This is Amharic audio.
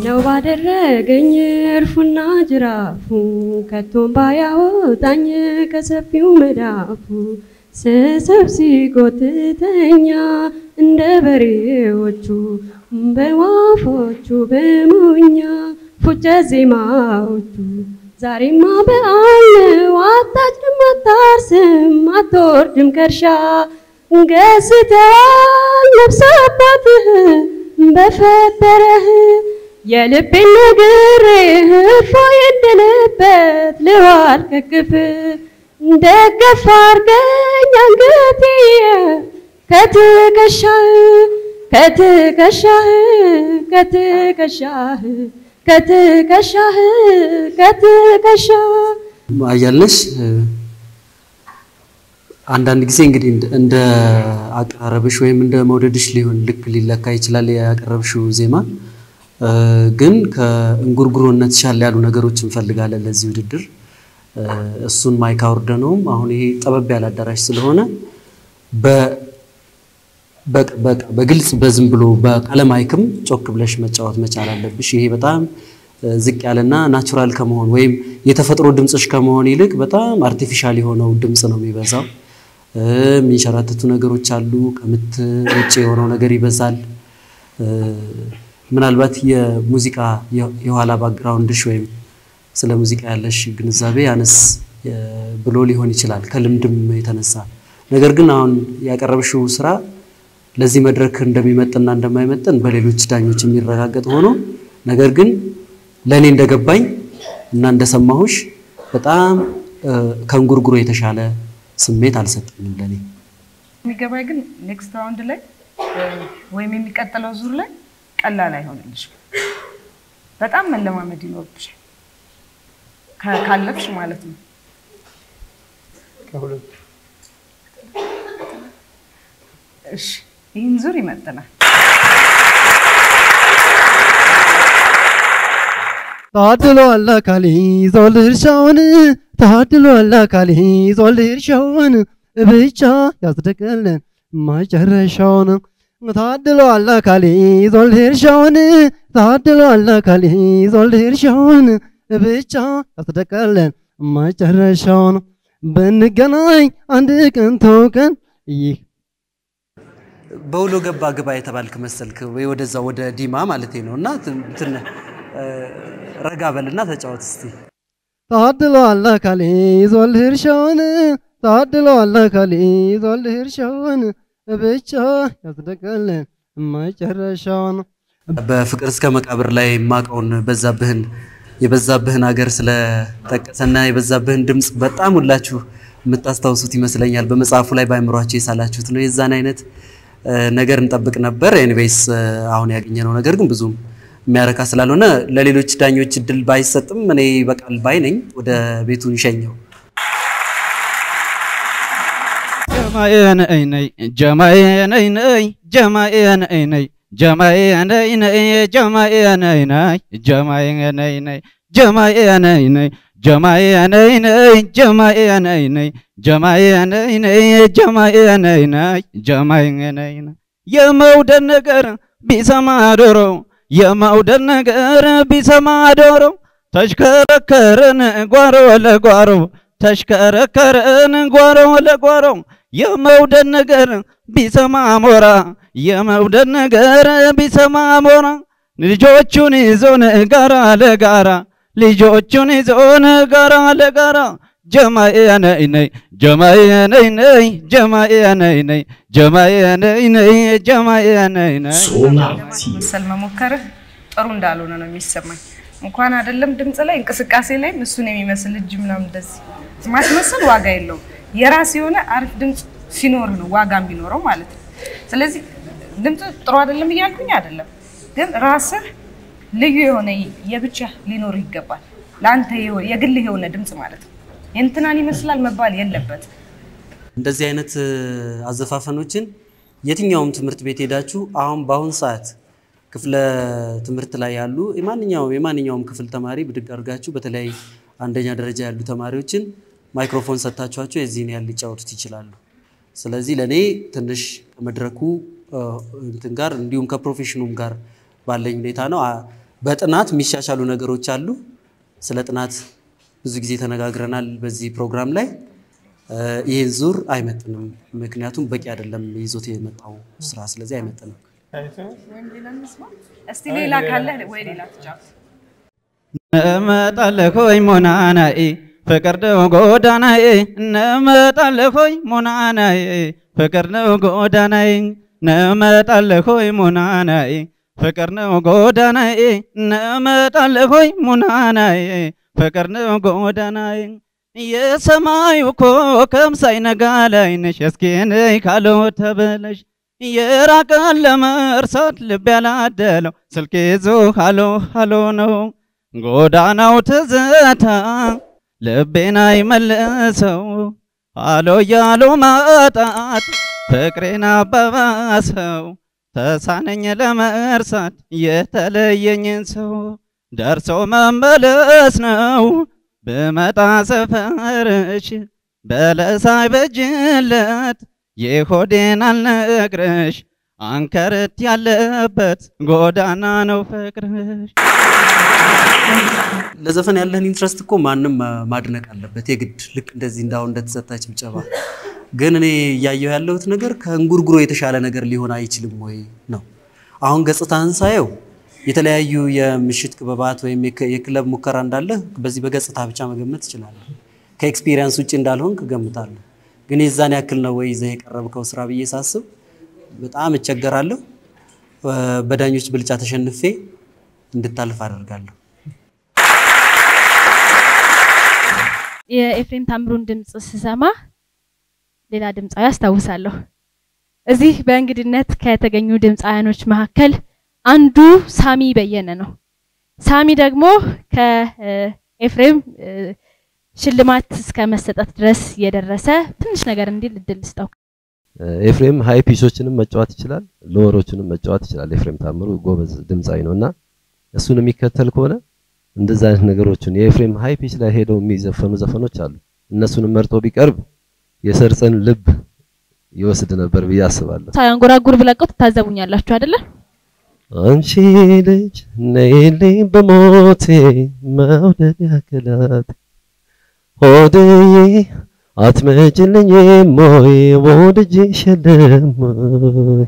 ነው ባደረገኝ እርፉና ጅራፉ ከቶም ባያወጣኝ ከሰፊው መዳፉ ስስብ ሲጎትተኛ እንደ በሬዎቹ በዋፎቹ በሙኛ ፉጨ ዜማዎቹ። ዛሬማ ነው አታጭድም አታርስም አትወርድም ከርሻ ገዝተዋል ነፍስ አባትህ በፈጠረህ የልቤን ነግሬህ እፎይ እንድልበት ልዋል ከክፍ ደገፍ አርገኝ አንገቴ ከትከሻህ ከትከሻህ ከትከሻህ ከትከሻህ ከትከሻህ አያልነሽ አንዳንድ ጊዜ እንግዲህ እንደ አቀራረብሽ ወይም እንደ መውደድሽ ሊሆን ልክ ሊለካ ይችላል ያቀረብሽው ዜማ። ግን ከእንጉርጉሮነት ሻል ያሉ ነገሮች እንፈልጋለን ለዚህ ውድድር። እሱን mic አውርደነውም አሁን ይሄ ጠበብ ያለ አዳራሽ ስለሆነ በግልጽ በዝም ብሎ በቃ ያለ mic ም ጮክ ብለሽ መጫወት መቻል አለብሽ። ይሄ በጣም ዝቅ ያለና natural ከመሆን ወይም የተፈጥሮ ድምፅሽ ከመሆን ይልቅ በጣም artificial የሆነው ድምፅ ነው የሚበዛው። የሚንሸራተቱ ነገሮች አሉ። ከምት ውጭ የሆነው ነገር ይበዛል። ምናልባት የሙዚቃ የኋላ ባክግራውንድሽ ወይም ስለ ሙዚቃ ያለሽ ግንዛቤ ያነስ ብሎ ሊሆን ይችላል ከልምድም የተነሳ ነገር ግን አሁን ያቀረብሽው ስራ ለዚህ መድረክ እንደሚመጥንና እንደማይመጥን በሌሎች ዳኞች የሚረጋገጥ ሆኖ ነገር ግን ለእኔ እንደገባኝ እና እንደሰማሁሽ በጣም ከእንጉርጉሮ የተሻለ ስሜት አልሰጠኝም ለእኔ። የሚገባኝ ግን next round ላይ ወይም የሚቀጥለው ዙር ላይ ቀላል አይሆንልሽም። በጣም መለማመድ ይኖርብሻል ካለፍሽ ማለት ነው። እሺ ይህን ዙር ይመጥናል። ታድሏል አካሌ ይዞል እርሻውን ታድሏል አካሌ ይዞል እርሻውን ብቻ ያስደቀለን መጨረሻውን ታድሎ አለ ካሊ ዞል ድርሻውን ታድሎ አለ ካሊ ዞል ድርሻውን ብቻ ያስደቀለን መጨረሻውን ብንገናኝ አንድ ቀን ተውቀን ይህ በውሎ ገባ ግባ የተባልክ መሰልክ ወደዛ ወደ ዲማ ማለት ነው። እና ረጋ በልና ተጫወት እስቲ። ታድሎ አለ ካሊ ዞል ድርሻውን ታድሎ አለ ካሊ ዞል ድርሻውን ብቻ ያስደቀለን መጨረሻውን በፍቅር እስከ መቃብር ላይ የማውቀውን በዛብህን የበዛብህን ሀገር ስለጠቀሰና የበዛብህን ድምፅ በጣም ሁላችሁ የምታስታውሱት ይመስለኛል። በመጽሐፉ ላይ በአእምሯችሁ የሳላችሁት ነው። የዛን አይነት ነገር እንጠብቅ ነበር። anyways አሁን ያገኘነው ነገር ግን ብዙም የሚያረካ ስላልሆነ ለሌሎች ዳኞች እድል ባይሰጥም እኔ በቃህ ባይ ነኝ። ወደ ቤቱ እንሸኘው። ነይ የመውደድ ነገር ቢሰማ ዶሮ የመውደድ ነገር ቢሰማ ዶሮ ተሽከረከረን ጓሮ ለጓሮ ተሽከረከረን ጓሮ ለጓሮ የመውደድ ነገር ቢሰማ ሞራ የመውደድ ነገር ቢሰማ ሞራ ልጆቹን ይዞን ጋራ ለጋራ ልጆቹን ይዞን ጋራ ለጋራ ጀማዬ ነይ ነይ ጀማዬ ነይ ነይ ጀማዬ ነይ ነይ ጀማዬ ነይ ነይ ጀማዬ ነይ ነይ መሰል መሞከርህ ጥሩ እንዳልሆነ ነው የሚሰማኝ። እንኳን አይደለም ድምፅ ላይ እንቅስቃሴ ላይም እሱን የሚመስል እጅ ምናምን እንደዚህ ማስመሰል ዋጋ የለውም። የራስ የሆነ አሪፍ ድምፅ ሲኖር ነው ዋጋ የሚኖረው ማለት ነው። ስለዚህ ድምፅ ጥሩ አይደለም እያልኩኝ አይደለም፣ ግን ራስህ ልዩ የሆነ የብቻ ሊኖር ይገባል። ለአንተ የግልህ የሆነ ድምፅ ማለት ነው። የእንትናን ይመስላል መባል የለበት። እንደዚህ አይነት አዘፋፈኖችን የትኛውም ትምህርት ቤት ሄዳችሁ አሁን በአሁን ሰዓት ክፍለ ትምህርት ላይ ያሉ የማንኛውም የማንኛውም ክፍል ተማሪ ብድግ አድርጋችሁ በተለይ አንደኛ ደረጃ ያሉ ተማሪዎችን ማይክሮፎን ሰጥታችኋቸው የዚህን ያህል ሊጫወቱት ይችላሉ። ስለዚህ ለእኔ ትንሽ ከመድረኩ እንትን ጋር እንዲሁም ከፕሮፌሽኑም ጋር ባለኝ ሁኔታ ነው። በጥናት የሚሻሻሉ ነገሮች አሉ። ስለ ጥናት ብዙ ጊዜ ተነጋግረናል በዚህ ፕሮግራም ላይ። ይህን ዙር አይመጥንም፣ ምክንያቱም በቂ አይደለም ይዞት የመጣው ስራ፣ ስለዚህ አይመጥንም። እስቲ ሌላ ካለ ወይ ሌላ ትጫወት። እመጣለሁ ሆይ ሞናናዬ ፍቅር ነው ጎዳናዬ እመጣለሁ ሆይ ሞናናዬ። ፍቅር ነው ጎዳናዬ እመጣለሁ ሆይ ሞናናዬ። ፍቅር ነው ጎዳናዬ እመጣለሁ ሆይ ሞናናዬ። ፍቅር ነው ጎዳናዬ የሰማዩ ኮከብ ሳይነጋ ላይ ነሽ እስኪ ነይ ካለው ተበለሽ የራቀን ለመርሳት ልብ ያላደለው ስልክ ይዞ ሃሎ ሃሎ ነው። ጎዳናው ትዝታ ልቤን አይመልሰው አሎ ያሉ ማጣት ፍቅሬን አባባሰው ተሳነኝ ለመርሳት የተለየኝን ሰው ደርሶ መመለስ ነው። ብመጣ ሰፈርሽ በለሳይ በጅለት የሆዴን አልነግረሽ አንከርት ያለበት ጎዳና ነው ፍቅርሽ ለዘፈን ያለህን interest እኮ ማንም ማድነቅ አለበት የግድ ልክ እንደዚህ እንዳሁን እንደተሰጠው ጭብጨባ። ግን እኔ እያየሁ ያለሁት ነገር ከእንጉርጉሮ የተሻለ ነገር ሊሆን አይችልም ወይ ነው። አሁን ገጽታህን ሳየው የተለያዩ የምሽት ክበባት ወይም የክ- የክለብ ሙከራ እንዳለ በዚህ በገጽታ ብቻ መገመት እችላለሁ። ከ experience ውጭ እንዳልሆንክ እገምታለሁ። ግን የዛን ያክል ነው ወይ ይዘህ የቀረብከው ስራ ብዬ ሳስብ በጣም እቸገራለሁ። በዳኞች ብልጫ ተሸንፌ እንድታልፍ አደርጋለሁ። የኤፍሬም ታምሩን ድምፅ ስሰማ ሌላ ድምፃዊ አስታውሳለሁ። እዚህ በእንግድነት ከተገኙ ድምፃውያኖች መካከል አንዱ ሳሚ በየነ ነው። ሳሚ ደግሞ ከኤፍሬም ሽልማት እስከ መሰጠት ድረስ የደረሰ ትንሽ ነገር እንዲል እድል ስጠው። ኤፍሬም high pitch ኦችንም መጫወት ይችላል፣ lower ኦችንም መጫወት ይችላል። ኤፍሬም ታምሩ ጎበዝ ድምፃዊ ነውና እሱን የሚከተል ከሆነ እንደዛ አይነት ነገሮችን የኤፍሬም high pitch ላይ ሄደው የሚዘፈኑ ዘፈኖች አሉ። እነሱንም መርጦ ቢቀርብ የሰርጸን ልብ ይወስድ ነበር ብዬ አስባለሁ። ሳያንጎራጉር ብለቀው ትታዘቡኛላችሁ አይደለ? አንቺ ልጅ ነይልኝ በሞቴ መውደድ ያክላት ሆድዬ አትመጭልኝም ወይ ወድጄሽ የለም ወይ